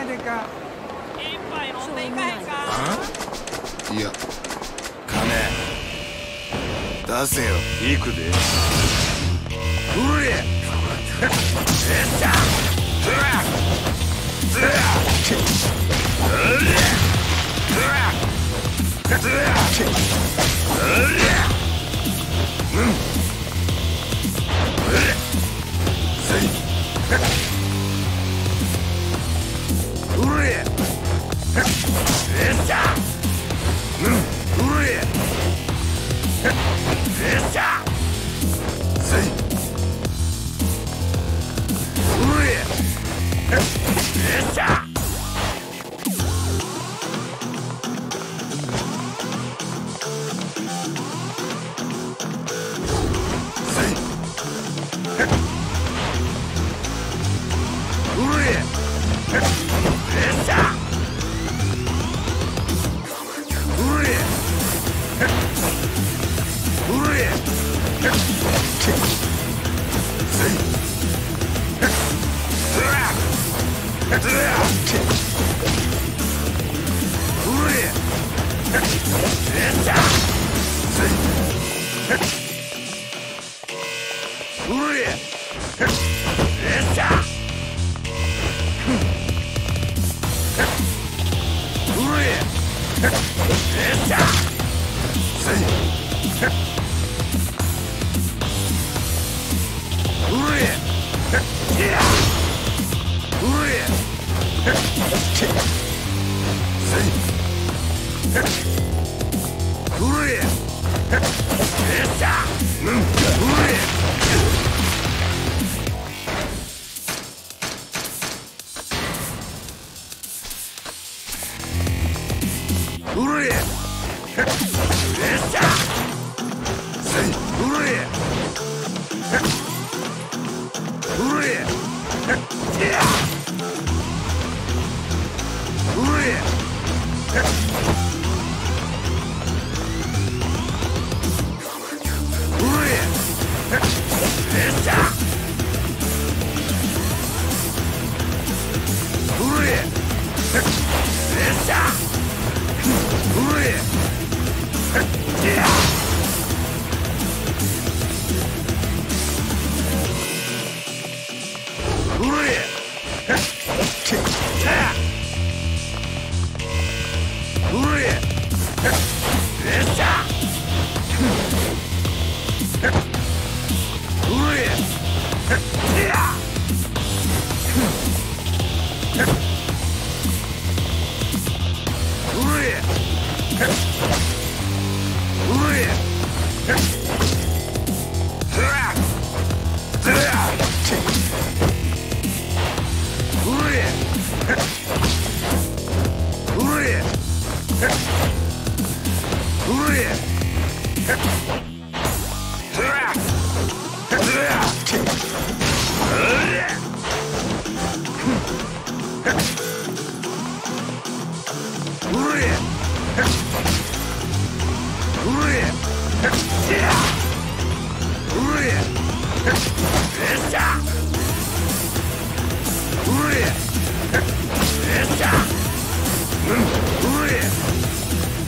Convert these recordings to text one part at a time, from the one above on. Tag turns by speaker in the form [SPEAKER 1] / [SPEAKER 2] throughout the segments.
[SPEAKER 1] ないでか。
[SPEAKER 2] 一杯飲んでいかへんか
[SPEAKER 3] いや。金。出せよ。
[SPEAKER 4] 行くで。
[SPEAKER 3] うれ。えっちゃずらずらずらずらうん Hurry!
[SPEAKER 2] Yeah. Huh?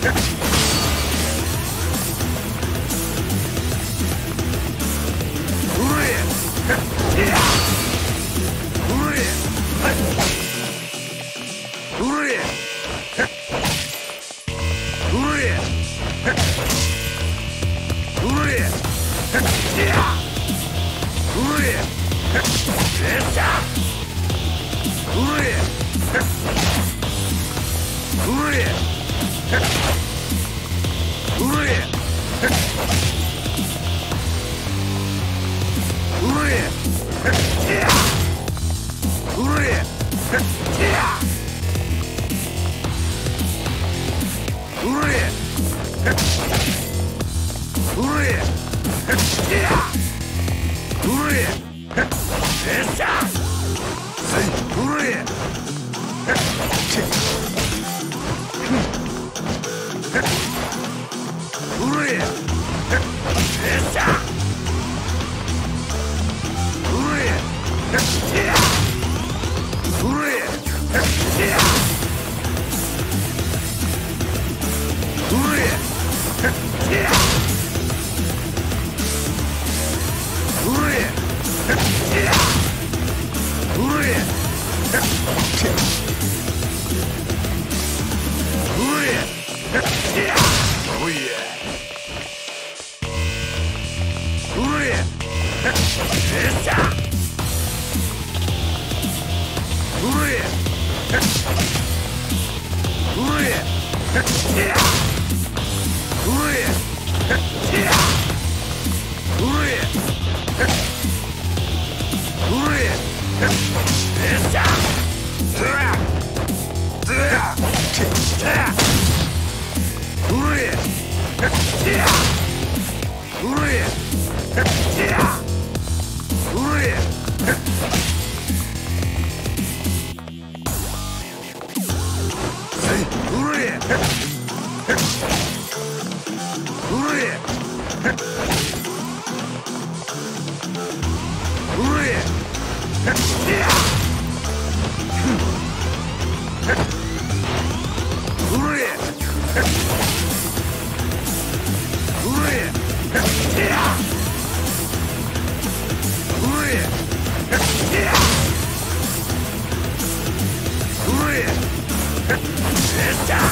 [SPEAKER 2] Yeah! Yeah! Oh yeah. this time!